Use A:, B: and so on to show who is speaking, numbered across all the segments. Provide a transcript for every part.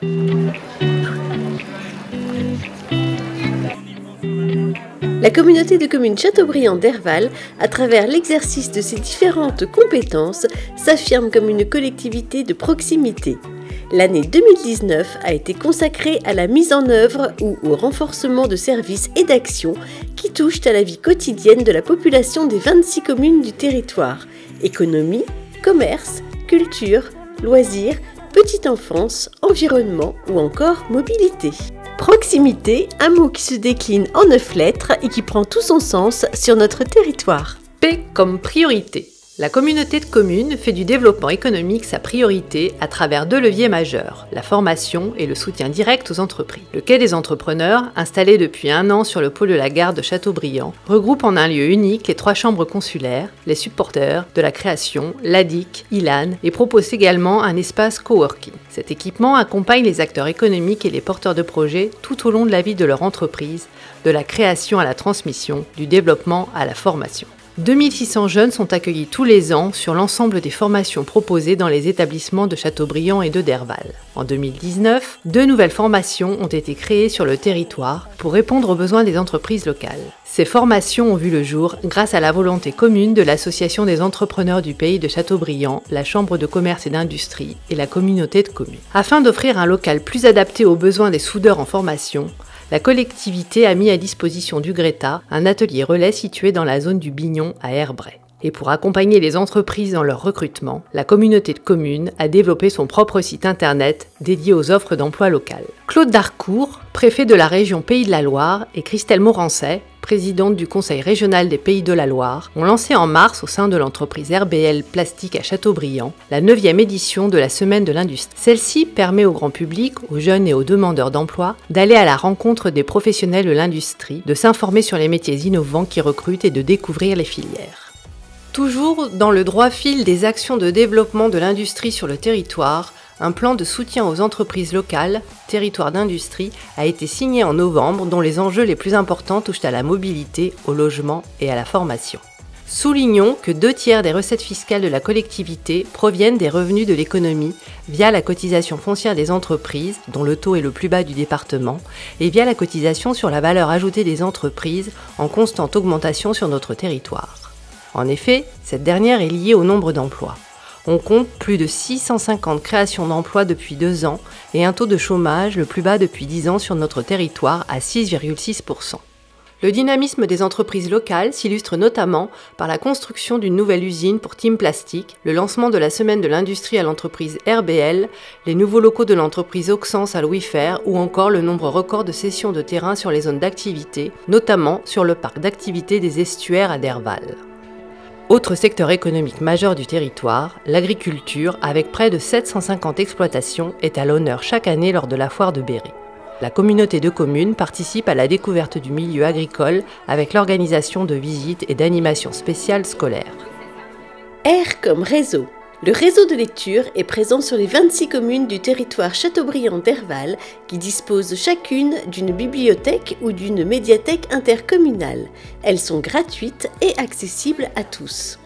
A: La communauté de communes Châteaubriand d'Herval, à travers l'exercice de ses différentes compétences, s'affirme comme une collectivité de proximité. L'année 2019 a été consacrée à la mise en œuvre ou au renforcement de services et d'actions qui touchent à la vie quotidienne de la population des 26 communes du territoire. Économie, commerce, culture, loisirs, petite enfance, environnement ou encore mobilité. Proximité, un mot qui se décline en neuf lettres et qui prend tout son sens sur notre territoire.
B: P comme priorité. La communauté de communes fait du développement économique sa priorité à travers deux leviers majeurs, la formation et le soutien direct aux entreprises. Le Quai des entrepreneurs, installé depuis un an sur le pôle de la gare de Châteaubriand, regroupe en un lieu unique les trois chambres consulaires, les supporters de la création, l'ADIC, ILAN et propose également un espace coworking. Cet équipement accompagne les acteurs économiques et les porteurs de projets tout au long de la vie de leur entreprise, de la création à la transmission, du développement à la formation. 2600 jeunes sont accueillis tous les ans sur l'ensemble des formations proposées dans les établissements de Châteaubriand et de Derval. En 2019, deux nouvelles formations ont été créées sur le territoire pour répondre aux besoins des entreprises locales. Ces formations ont vu le jour grâce à la volonté commune de l'Association des entrepreneurs du pays de Châteaubriand, la Chambre de commerce et d'industrie et la communauté de communes. Afin d'offrir un local plus adapté aux besoins des soudeurs en formation, la collectivité a mis à disposition du Greta un atelier relais situé dans la zone du Bignon à Herbray. Et pour accompagner les entreprises dans leur recrutement, la communauté de communes a développé son propre site internet dédié aux offres d'emploi locales. Claude Darcourt, préfet de la région Pays de la Loire, et Christelle Morancet, présidente du Conseil régional des Pays de la Loire, ont lancé en mars au sein de l'entreprise RBL Plastique à Châteaubriand la 9e édition de la Semaine de l'Industrie. Celle-ci permet au grand public, aux jeunes et aux demandeurs d'emploi d'aller à la rencontre des professionnels de l'industrie, de s'informer sur les métiers innovants qui recrutent et de découvrir les filières. Toujours dans le droit fil des actions de développement de l'industrie sur le territoire, un plan de soutien aux entreprises locales, territoire d'industrie, a été signé en novembre dont les enjeux les plus importants touchent à la mobilité, au logement et à la formation. Soulignons que deux tiers des recettes fiscales de la collectivité proviennent des revenus de l'économie via la cotisation foncière des entreprises, dont le taux est le plus bas du département, et via la cotisation sur la valeur ajoutée des entreprises en constante augmentation sur notre territoire. En effet, cette dernière est liée au nombre d'emplois. On compte plus de 650 créations d'emplois depuis deux ans et un taux de chômage le plus bas depuis 10 ans sur notre territoire à 6,6%. Le dynamisme des entreprises locales s'illustre notamment par la construction d'une nouvelle usine pour Team Plastique, le lancement de la semaine de l'industrie à l'entreprise RBL, les nouveaux locaux de l'entreprise Auxence à Louis ou encore le nombre record de cessions de terrain sur les zones d'activité, notamment sur le parc d'activité des estuaires à Derval. Autre secteur économique majeur du territoire, l'agriculture, avec près de 750 exploitations, est à l'honneur chaque année lors de la foire de Béret. La communauté de communes participe à la découverte du milieu agricole avec l'organisation de visites et d'animations spéciales scolaires.
A: R comme réseau. Le réseau de lecture est présent sur les 26 communes du territoire Châteaubriand d'Herval qui disposent chacune d'une bibliothèque ou d'une médiathèque intercommunale. Elles sont gratuites et accessibles à tous.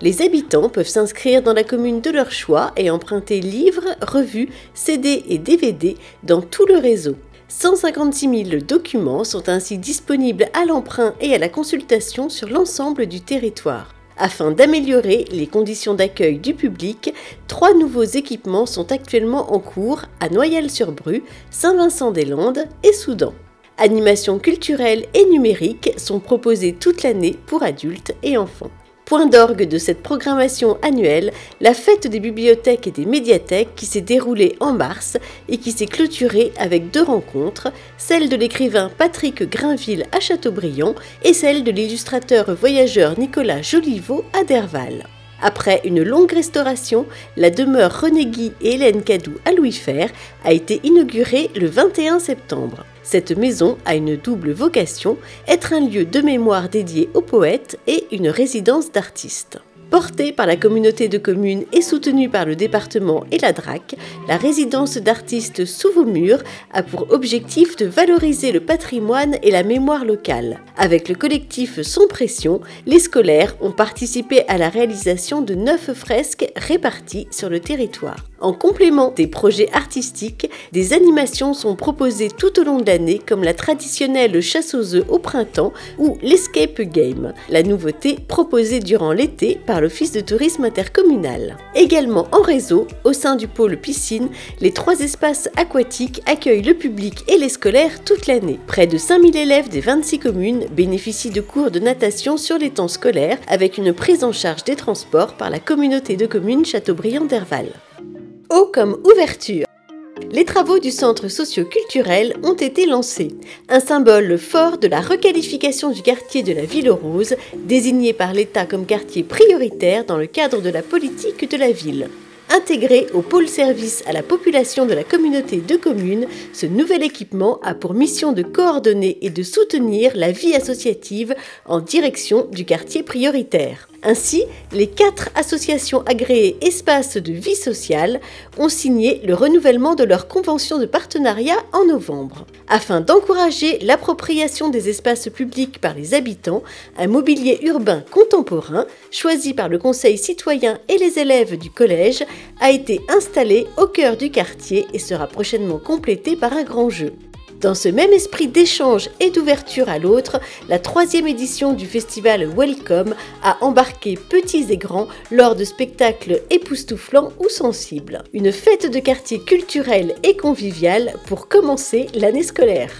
A: Les habitants peuvent s'inscrire dans la commune de leur choix et emprunter livres, revues, CD et DVD dans tout le réseau. 156 000 documents sont ainsi disponibles à l'emprunt et à la consultation sur l'ensemble du territoire. Afin d'améliorer les conditions d'accueil du public, trois nouveaux équipements sont actuellement en cours à Noyelles-sur-Bru, Saint-Vincent-des-Landes et Soudan. Animations culturelles et numériques sont proposées toute l'année pour adultes et enfants. Point d'orgue de cette programmation annuelle, la fête des bibliothèques et des médiathèques qui s'est déroulée en mars et qui s'est clôturée avec deux rencontres, celle de l'écrivain Patrick Grinville à Châteaubriand et celle de l'illustrateur voyageur Nicolas Joliveau à Derval. Après une longue restauration, la demeure René Guy et Hélène Cadou à Louis Fer a été inaugurée le 21 septembre. Cette maison a une double vocation, être un lieu de mémoire dédié aux poètes et une résidence d'artistes. Portée par la communauté de communes et soutenue par le département et la DRAC, la résidence d'artistes sous vos murs a pour objectif de valoriser le patrimoine et la mémoire locale. Avec le collectif Sans Pression, les scolaires ont participé à la réalisation de neuf fresques réparties sur le territoire. En complément des projets artistiques, des animations sont proposées tout au long de l'année comme la traditionnelle chasse aux œufs au printemps ou l'escape game, la nouveauté proposée durant l'été par l'Office de tourisme intercommunal. Également en réseau, au sein du pôle piscine, les trois espaces aquatiques accueillent le public et les scolaires toute l'année. Près de 5000 élèves des 26 communes bénéficient de cours de natation sur les temps scolaires avec une prise en charge des transports par la communauté de communes Châteaubriand-Derval comme ouverture. Les travaux du centre socio-culturel ont été lancés, un symbole fort de la requalification du quartier de la Ville Rose, désigné par l'État comme quartier prioritaire dans le cadre de la politique de la ville. Intégré au pôle service à la population de la communauté de communes, ce nouvel équipement a pour mission de coordonner et de soutenir la vie associative en direction du quartier prioritaire. Ainsi, les quatre associations agréées Espaces de vie sociale ont signé le renouvellement de leur convention de partenariat en novembre. Afin d'encourager l'appropriation des espaces publics par les habitants, un mobilier urbain contemporain, choisi par le Conseil citoyen et les élèves du collège, a été installé au cœur du quartier et sera prochainement complété par un grand jeu. Dans ce même esprit d'échange et d'ouverture à l'autre, la troisième édition du festival Welcome a embarqué petits et grands lors de spectacles époustouflants ou sensibles. Une fête de quartier culturelle et conviviale pour commencer l'année scolaire.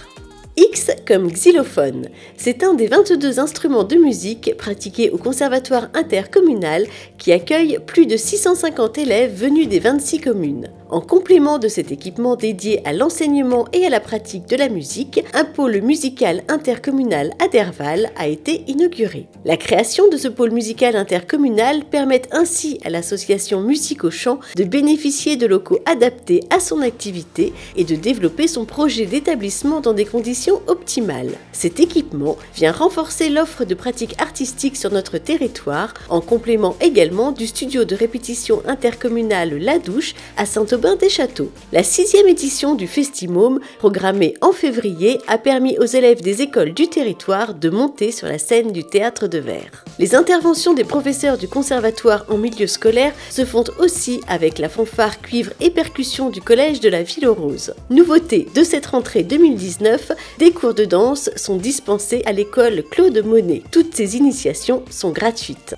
A: X comme xylophone. C'est un des 22 instruments de musique pratiqués au Conservatoire intercommunal qui accueille plus de 650 élèves venus des 26 communes. En complément de cet équipement dédié à l'enseignement et à la pratique de la musique, un pôle musical intercommunal à Derval a été inauguré. La création de ce pôle musical intercommunal permet ainsi à l'association Musique au Chant de bénéficier de locaux adaptés à son activité et de développer son projet d'établissement dans des conditions optimales. Cet équipement vient renforcer l'offre de pratiques artistiques sur notre territoire, en complément également du studio de répétition intercommunal La Douche à Saint-Aubin des Châteaux. La sixième édition du Festimôme, programmée en février, a permis aux élèves des écoles du territoire de monter sur la scène du théâtre de verre. Les interventions des professeurs du conservatoire en milieu scolaire se font aussi avec la fanfare cuivre et percussion du collège de la Ville aux Roses. Nouveauté de cette rentrée 2019, des cours de danse sont dispensés à l'école Claude Monet. Toutes ces initiations sont gratuites.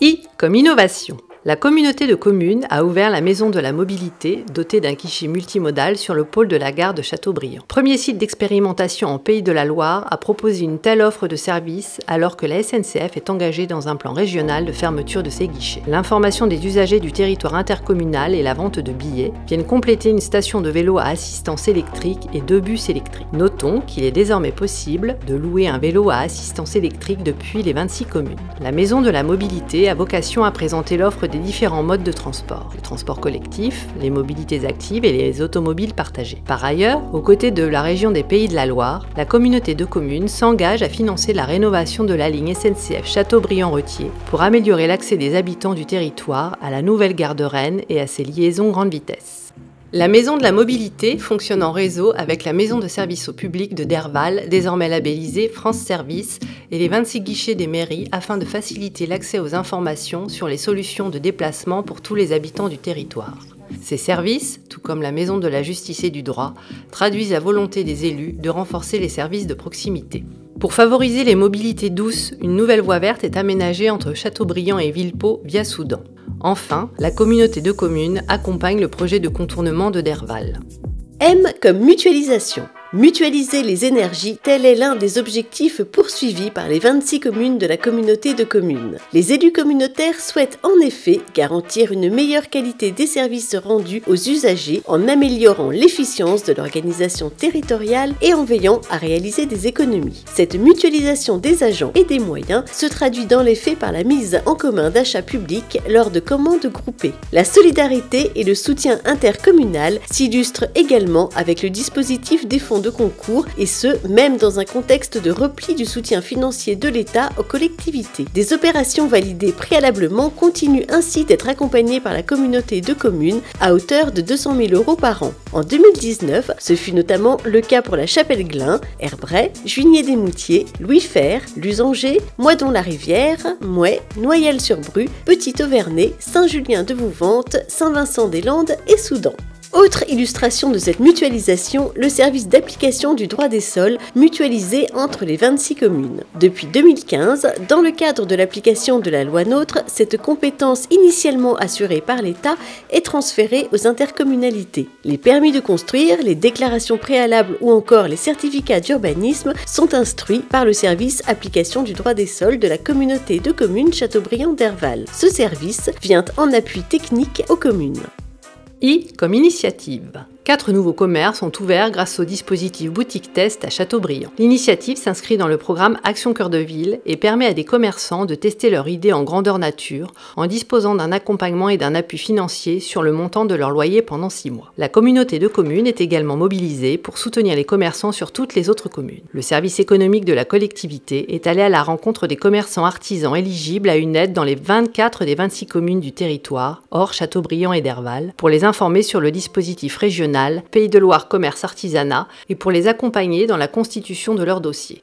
B: I comme innovation. La communauté de communes a ouvert la Maison de la Mobilité, dotée d'un guichet multimodal sur le pôle de la gare de Châteaubriand. Premier site d'expérimentation en Pays de la Loire à proposer une telle offre de service alors que la SNCF est engagée dans un plan régional de fermeture de ses guichets. L'information des usagers du territoire intercommunal et la vente de billets viennent compléter une station de vélo à assistance électrique et deux bus électriques. Notons qu'il est désormais possible de louer un vélo à assistance électrique depuis les 26 communes. La Maison de la Mobilité a vocation à présenter l'offre des différents modes de transport, le transport collectif, les mobilités actives et les automobiles partagées. Par ailleurs, aux côtés de la région des Pays de la Loire, la communauté de communes s'engage à financer la rénovation de la ligne SNCF Châteaubriand-Retier pour améliorer l'accès des habitants du territoire à la nouvelle gare de Rennes et à ses liaisons grande vitesse. La Maison de la Mobilité fonctionne en réseau avec la Maison de service au public de Derval, désormais labellisée France Service, et les 26 guichets des mairies afin de faciliter l'accès aux informations sur les solutions de déplacement pour tous les habitants du territoire. Ces services, tout comme la Maison de la Justice et du Droit, traduisent la volonté des élus de renforcer les services de proximité. Pour favoriser les mobilités douces, une nouvelle voie verte est aménagée entre Châteaubriand et Villepot via Soudan. Enfin, la communauté de communes accompagne le projet de contournement de Derval.
A: M comme mutualisation. Mutualiser les énergies, tel est l'un des objectifs poursuivis par les 26 communes de la communauté de communes. Les élus communautaires souhaitent en effet garantir une meilleure qualité des services rendus aux usagers en améliorant l'efficience de l'organisation territoriale et en veillant à réaliser des économies. Cette mutualisation des agents et des moyens se traduit dans les faits par la mise en commun d'achats publics lors de commandes groupées. La solidarité et le soutien intercommunal s'illustrent également avec le dispositif des fonds de concours, et ce, même dans un contexte de repli du soutien financier de l'État aux collectivités. Des opérations validées préalablement continuent ainsi d'être accompagnées par la communauté de communes à hauteur de 200 000 euros par an. En 2019, ce fut notamment le cas pour la Chapelle-Glin, Herbray, Juigné-des-Moutiers, Louis Fer, Lusanger, Moidon-la-Rivière, Mouet, Noyelles-sur-Bru, Petit-Auvernay, Saint-Julien-de-Vouvante, Saint-Vincent-des-Landes et Soudan. Autre illustration de cette mutualisation, le service d'application du droit des sols mutualisé entre les 26 communes. Depuis 2015, dans le cadre de l'application de la loi NOTRe, cette compétence initialement assurée par l'État est transférée aux intercommunalités. Les permis de construire, les déclarations préalables ou encore les certificats d'urbanisme sont instruits par le service application du droit des sols de la communauté de communes Châteaubriand-Derval. Ce service vient en appui technique aux communes.
B: I comme initiative. Quatre nouveaux commerces sont ouverts grâce au dispositif Boutique Test à Châteaubriand. L'initiative s'inscrit dans le programme Action Cœur de Ville et permet à des commerçants de tester leur idée en grandeur nature en disposant d'un accompagnement et d'un appui financier sur le montant de leur loyer pendant six mois. La communauté de communes est également mobilisée pour soutenir les commerçants sur toutes les autres communes. Le service économique de la collectivité est allé à la rencontre des commerçants artisans éligibles à une aide dans les 24 des 26 communes du territoire, hors Châteaubriand et Derval, pour les informer sur le dispositif régional Pays de Loire Commerce Artisanat, et pour les accompagner dans la constitution de leur dossier.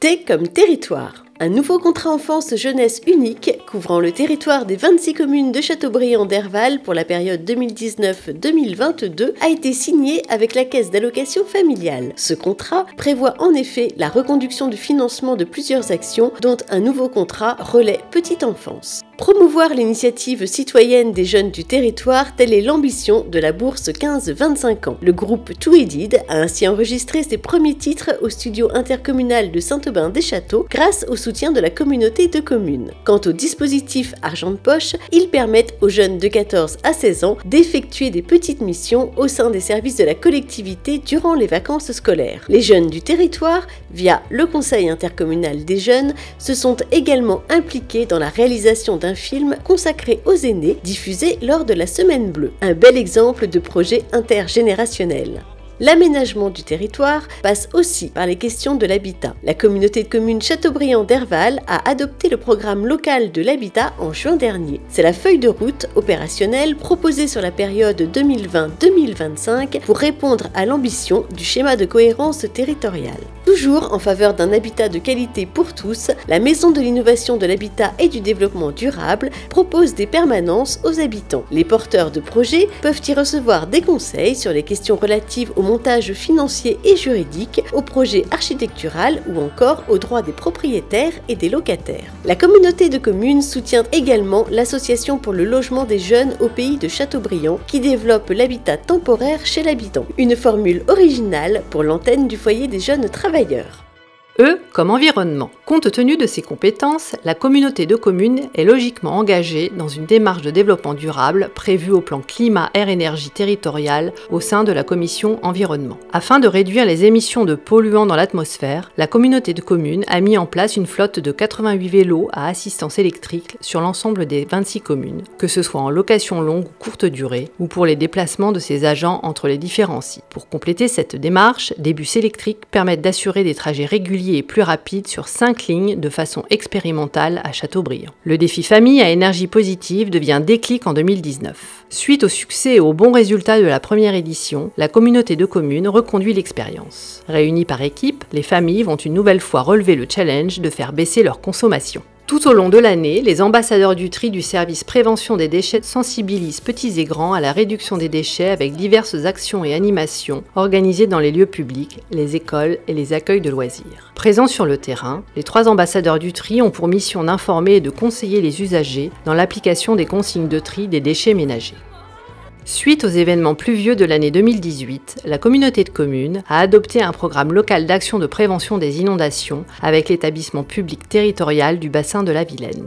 A: T comme territoire. Un nouveau contrat enfance-jeunesse unique couvrant le territoire des 26 communes de Châteaubriand-Derval pour la période 2019-2022 a été signé avec la Caisse d'allocation familiale. Ce contrat prévoit en effet la reconduction du financement de plusieurs actions dont un nouveau contrat relais petite enfance. Promouvoir l'initiative citoyenne des jeunes du territoire, telle est l'ambition de la bourse 15-25 ans. Le groupe Touedid a ainsi enregistré ses premiers titres au studio intercommunal de Saint-Aubin-des-Châteaux grâce au de la communauté de communes. Quant au dispositif Argent de poche, ils permettent aux jeunes de 14 à 16 ans d'effectuer des petites missions au sein des services de la collectivité durant les vacances scolaires. Les jeunes du territoire, via le Conseil intercommunal des jeunes, se sont également impliqués dans la réalisation d'un un film consacré aux aînés diffusé lors de la Semaine Bleue. Un bel exemple de projet intergénérationnel. L'aménagement du territoire passe aussi par les questions de l'habitat. La communauté de communes Châteaubriand-Derval a adopté le programme local de l'habitat en juin dernier. C'est la feuille de route opérationnelle proposée sur la période 2020-2025 pour répondre à l'ambition du schéma de cohérence territoriale. Toujours en faveur d'un habitat de qualité pour tous, la Maison de l'innovation de l'habitat et du développement durable propose des permanences aux habitants. Les porteurs de projets peuvent y recevoir des conseils sur les questions relatives au montage financier et juridique, au projet architectural ou encore aux droits des propriétaires et des locataires. La communauté de communes soutient également l'Association pour le logement des jeunes au pays de Châteaubriand qui développe l'habitat temporaire chez l'habitant, une formule originale pour l'antenne du foyer des jeunes travailleurs.
B: E comme environnement. Compte tenu de ses compétences, la communauté de communes est logiquement engagée dans une démarche de développement durable prévue au plan climat, air, énergie territorial au sein de la commission environnement. Afin de réduire les émissions de polluants dans l'atmosphère, la communauté de communes a mis en place une flotte de 88 vélos à assistance électrique sur l'ensemble des 26 communes, que ce soit en location longue ou courte durée ou pour les déplacements de ses agents entre les différents sites. Pour compléter cette démarche, des bus électriques permettent d'assurer des trajets réguliers et plus rapide sur 5 lignes de façon expérimentale à Châteaubriand. Le défi famille à énergie positive devient déclic en 2019. Suite au succès et aux bons résultats de la première édition, la communauté de communes reconduit l'expérience. Réunies par équipe, les familles vont une nouvelle fois relever le challenge de faire baisser leur consommation. Tout au long de l'année, les ambassadeurs du tri du service prévention des déchets sensibilisent petits et grands à la réduction des déchets avec diverses actions et animations organisées dans les lieux publics, les écoles et les accueils de loisirs. Présents sur le terrain, les trois ambassadeurs du tri ont pour mission d'informer et de conseiller les usagers dans l'application des consignes de tri des déchets ménagers. Suite aux événements pluvieux de l'année 2018, la communauté de communes a adopté un programme local d'action de prévention des inondations avec l'établissement public territorial du bassin de la Vilaine.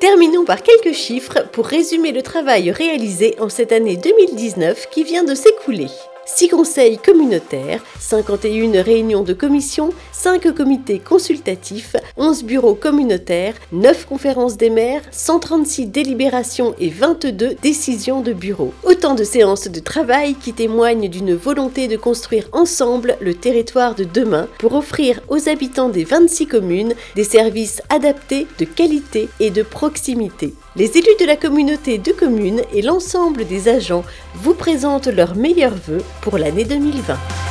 A: Terminons par quelques chiffres pour résumer le travail réalisé en cette année 2019 qui vient de s'écouler. 6 conseils communautaires, 51 réunions de commission, 5 comités consultatifs, 11 bureaux communautaires, 9 conférences des maires, 136 délibérations et 22 décisions de bureau. Autant de séances de travail qui témoignent d'une volonté de construire ensemble le territoire de demain pour offrir aux habitants des 26 communes des services adaptés, de qualité et de proximité. Les élus de la communauté de communes et l'ensemble des agents vous présentent leurs meilleurs vœux pour l'année 2020.